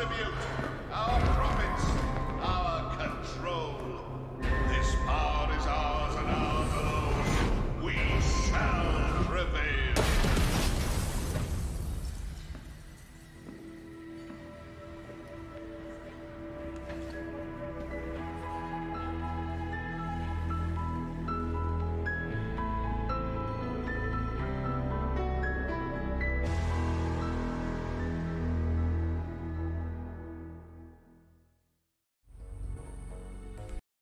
tribute.